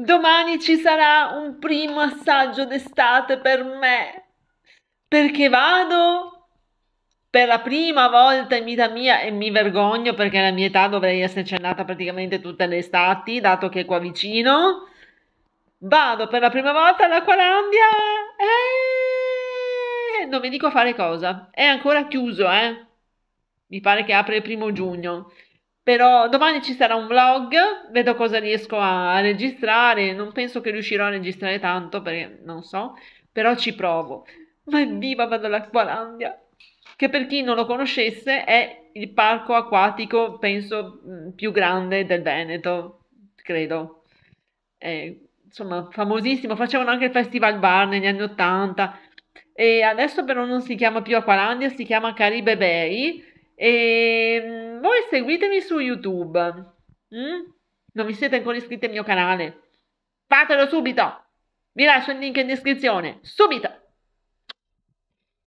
Domani ci sarà un primo assaggio d'estate per me, perché vado per la prima volta in vita mia e mi vergogno perché alla mia età dovrei esserci andata praticamente tutte le estati, dato che è qua vicino. Vado per la prima volta all'Acqualandia e non vi dico fare cosa. È ancora chiuso, eh. Mi pare che apre il primo giugno. Però domani ci sarà un vlog, vedo cosa riesco a registrare, non penso che riuscirò a registrare tanto perché non so, però ci provo. Ma evviva vado all'Acqualandia, che per chi non lo conoscesse è il parco acquatico, penso, mm, più grande del Veneto, credo. È, insomma, famosissimo, facevano anche il Festival Bar negli anni Ottanta e adesso però non si chiama più Aqualandia, si chiama Caribe Bay e mm, voi seguitemi su YouTube. Mm? Non vi siete ancora iscritti al mio canale? Fatelo subito! Vi lascio il link in descrizione. Subito!